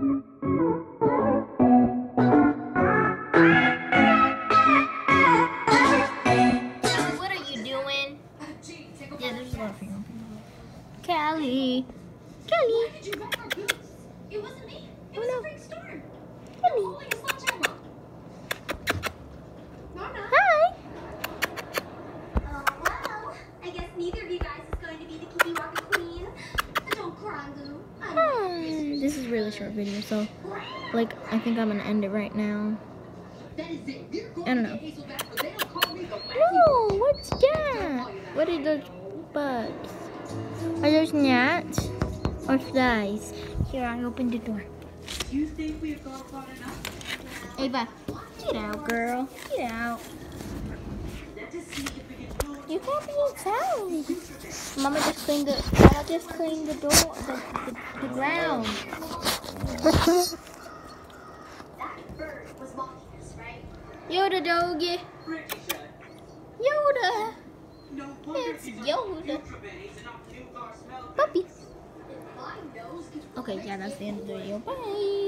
What are you doing? Yeah, there's a lot of people. Callie. Callie. Did you wreck our goose? It wasn't me. It was no. a freak storm. Callie. Holding a sledgehammer. No, I'm not. Hi. Oh, well, I guess neither of you guys is going to be the Kitty Rocket Queen. Don't cry, Goo. I know Hi. This is really short video, so like I think I'm gonna end it right now. I don't know. No, what's that? What are those bugs? Are those gnats or flies? Here, I open the door. You think we've gone far enough? Ava, get out, girl. Get out. You can't be inside. Mama just cleaned the. Mama just cleaned the door, the, the, the ground. Yoda doggy. Yoda. It's Yoda. Puppy. Okay, yeah, that's the end of the video. Bye.